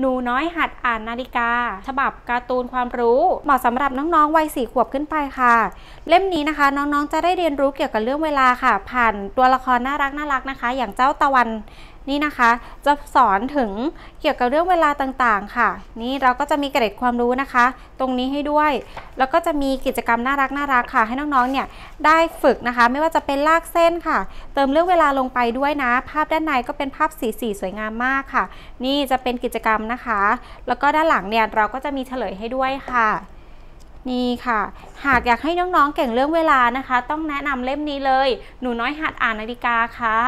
หนูน้อยหัดอ่านนาฬิกา ฉบับการ์ตูนความรู้ เหมาะสำหรับน้องๆวัยสี่ขวบขึ้นไปค่ะ เล่มนี้นะคะ น้องๆจะได้เรียนรู้เกี่ยวกับเรื่องเวลาค่ะ ผ่านตัวละครน่ารักน่ารักนะคะ อย่างเจ้าตะวัน นี่นะคะจะสอนถึงเกี่ยวกับเรื่องเวลาต่างๆ ค่ะ นี่เราก็จะมีเกร็ดความรู้นะคะ ตรงนี้ให้ด้วย แล้วก็จะมีกิจกรรมน่ารักน่ารักค่ะ ให้น้องๆเนี่ยได้ฝึกนะคะ ไม่ว่าจะเป็นลากเส้นค่ะ เติมเรื่องเวลาลงไปด้วยนะ ภาพด้านในก็เป็นภาพสีสีสวยงามมากค่ะ นี่จะเป็นกิจกรรมนะคะ แล้วก็ด้านหลังเนี่ยเราก็จะมีเฉลยให้ด้วยค่ะนี่ค่ะ หากอยากให้น้องๆเก่งเรื่องเวลานะคะ ต้องแนะนำเล่มนี้เลย หนูน้อยหัดอ่านนาฬิกาค่ะ